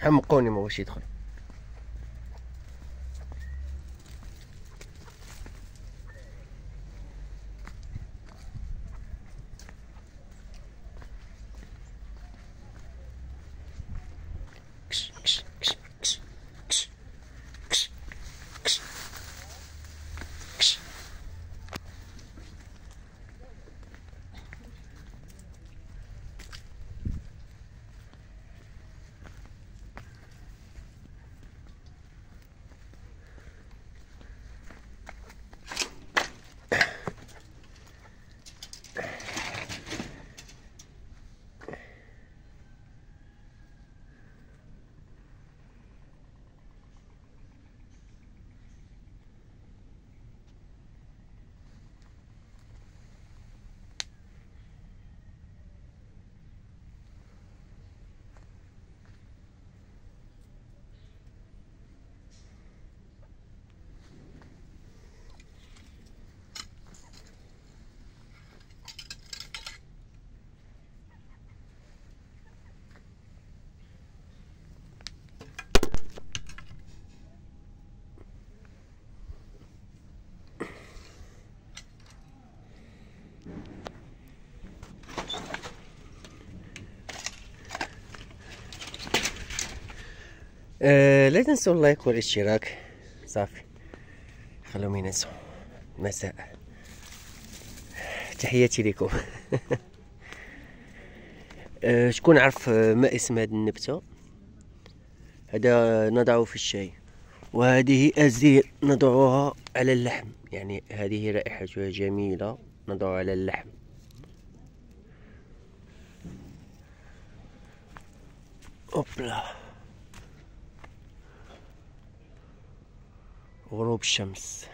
حمقوني ما باش يدخل. آه لا تنسوا اللايك والاشتراك. صافي. خلوهم ينسوا. مساء. تحياتي لكم. آه شكون عرف ما اسم هذه النبتة؟ هذا نضعه في الشاي. وهذه أزير نضعها على اللحم. يعني هذه رائحتها جميلة نضعها على اللحم. أوبلا. غروب الشمس.